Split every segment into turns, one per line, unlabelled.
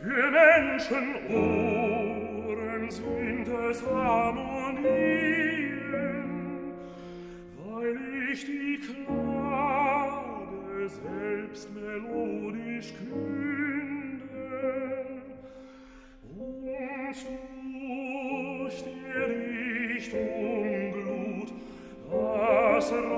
Für Menschen Ohren sind es Harmonien, weil ich die Klage selbst melodisch künde und durch die Richtung Glut das Reich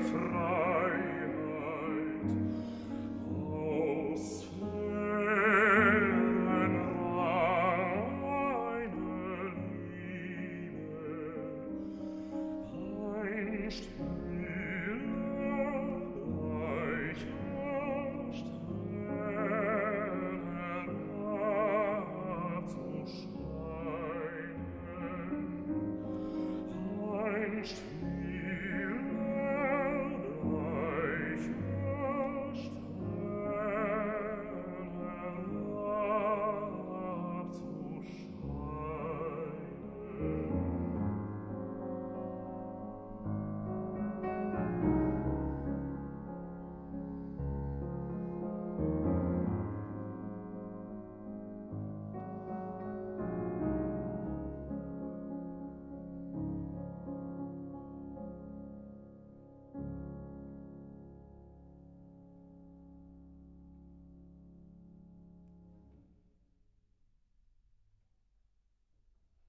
frau